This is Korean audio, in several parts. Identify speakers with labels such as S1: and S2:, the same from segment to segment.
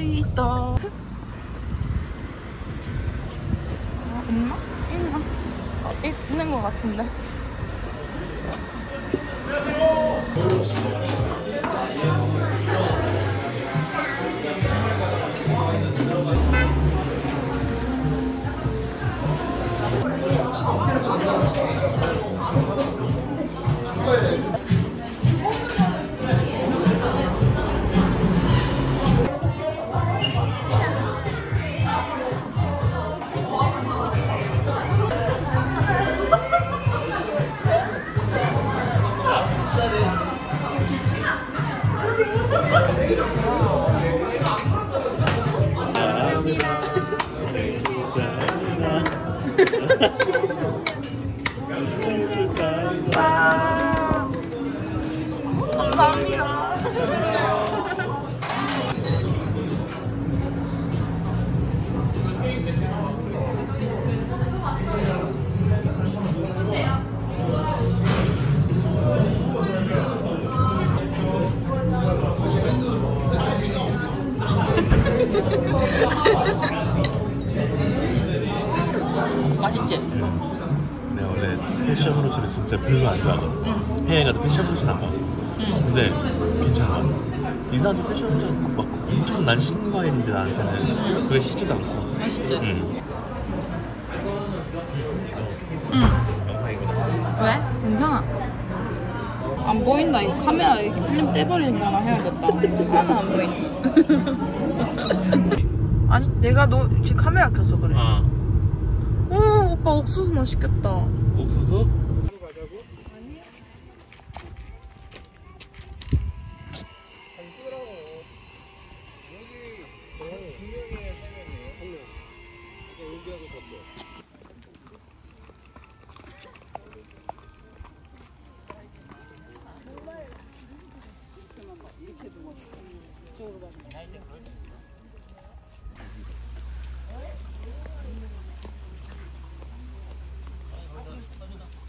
S1: 자리 있다. 아, 없나? 있나? 어, 있는 것 같은데. 감사합니다.
S2: 진짜 별로 안 좋아하거든.
S1: 응.
S2: 해외 가도 패션 후르츠 나와.
S1: 응.
S2: 근데 괜찮아. 이 사람들 패션 후르츠 막 엄청 난 신과했는데 나한테는 그게 시지도 않고.
S1: 맛있지?
S2: 응.
S1: 응.
S2: 영상이구나.
S1: 왜? 괜찮아. 안 보인다. 이거 카메라 이렇게 필름 떼버리는 거나 해야겠다. 하나 안 보인다. 아니, 내가 너 지금 카메라 켰어 그래.
S2: 아.
S1: 오, 오빠 옥수수 맛있겠다.
S2: 옥수수?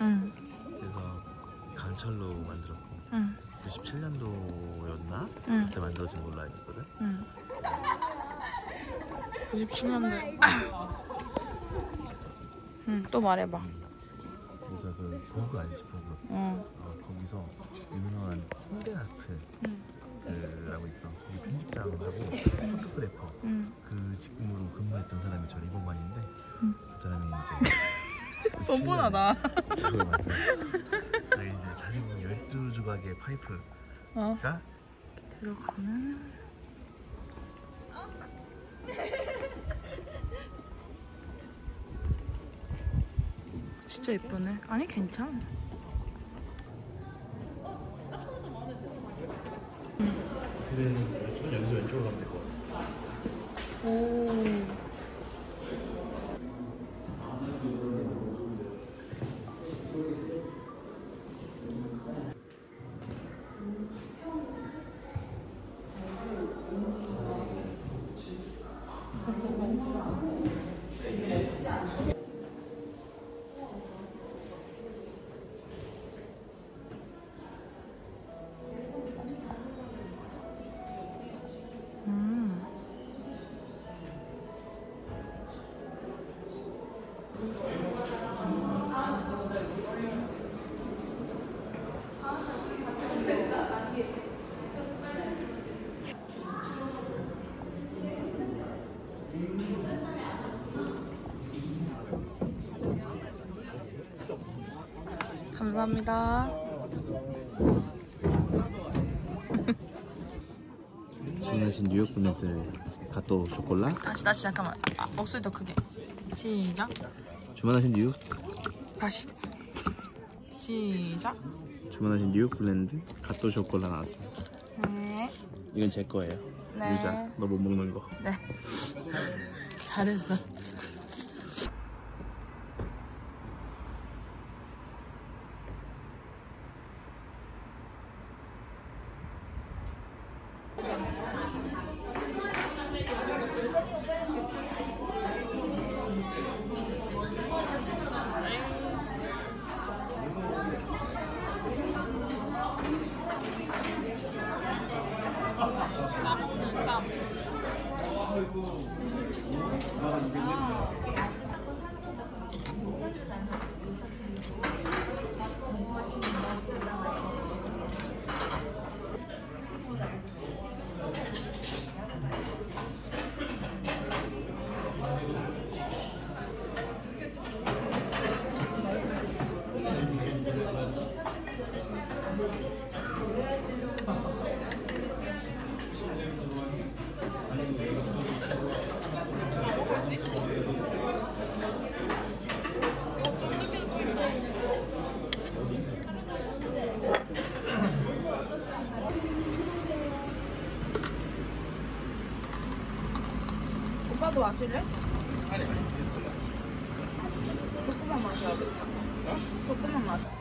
S1: 응,
S2: 그래서 강철로 만들었고
S1: 응,
S2: 97년도였나?
S1: 응.
S2: 그때 만들어진 걸로 알고 있거든.
S1: 응. 97년대. 응, 또 말해봐.
S2: 그래서 그 Vogue 알지 Vogue?
S1: 응,
S2: 어, 거기서 유명한 Condé Nast
S1: 응,
S2: 그 라고 있어. 거기 편집장을 하고 photographer
S1: 응.
S2: 그 직무로 근무했던 사람이 저 리본만인데
S1: 응.
S2: 그 사람이 이제
S1: 뻔뻔하다.
S2: 저걸 만들었어. 그 이제 자주 보면 12조각의 파이프가
S1: 어? 들어가면. 진짜 예쁘네. 아니 괜찮아.
S2: 그래는 여기서 왼쪽으로 가면 될 것 같아.
S1: 오. 감사합니다.
S2: 저는 주문하신 뉴욕 blend gâteau chocolat?
S1: 다시 다시 잠깐만. 아, 목소리 더 크게. 시작.
S2: 주문하신 뉴욕?
S1: 다시. 시작.
S2: 주문하신 뉴욕 blend gâteau chocolat 나왔습니다.
S1: 네.
S2: 이건 제 거예요.
S1: 네.
S2: 유자. 너 못 먹는 거.
S1: 네. 잘했어. 你有跟女 오빠도 마실래? 조금만 마셔야 돼. 조금만 마셔.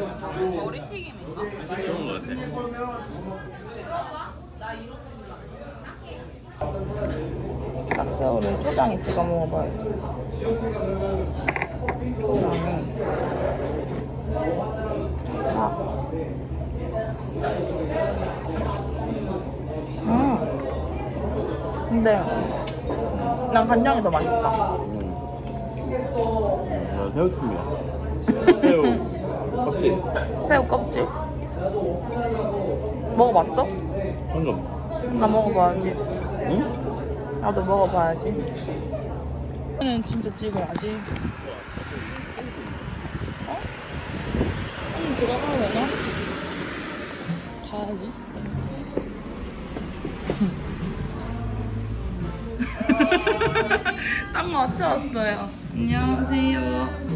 S1: 머리튀김인가?
S2: 그런 거 같아
S1: 닭새우를 초장에 찍어 먹어봐야지. 초장에. 아. 음. 근데 난 간장이 더 맛있다.
S2: 나 새우튀김이야 새우 껍질
S1: 새우 껍질. 먹어봤어?
S2: 방금
S1: 나 먹어봐야지.
S2: 응?
S1: 나도 먹어봐야지. 는 진짜 찍어야지. 어? 음, 들어가도 되나? 가야지. 딱 맞춰왔어요. 안녕하세요.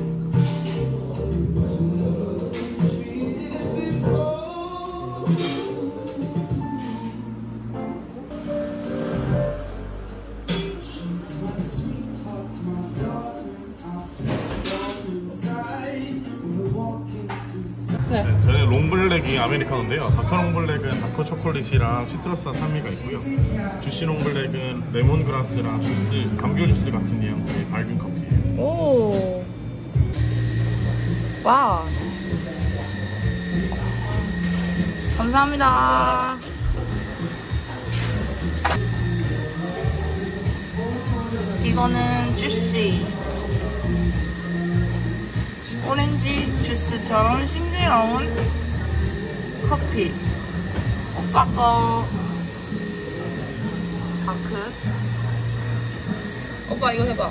S3: 아메리카노인데요. dark long black은 dark 초콜릿이랑 citrus한 산미가 있고요. Juicy long black은 레몬그라스랑 주스, 감귤 주스 같은 뉘앙스의 밝은 커피예요.
S1: 오. 와. 감사합니다. 이거는 juicy. 오렌지 주스처럼 싱그러운 커피. 오빠 거 다크. 오빠 이거 해봐.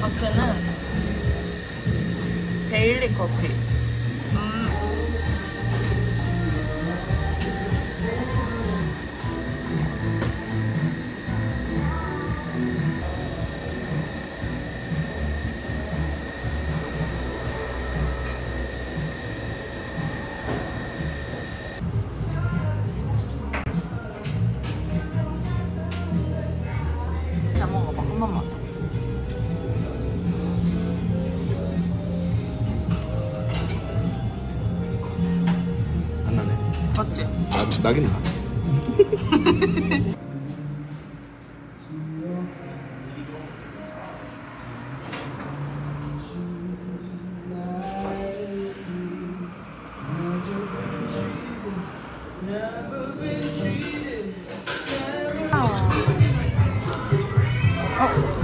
S1: 다크는 데일리 커피.
S2: 나긴 나. 어.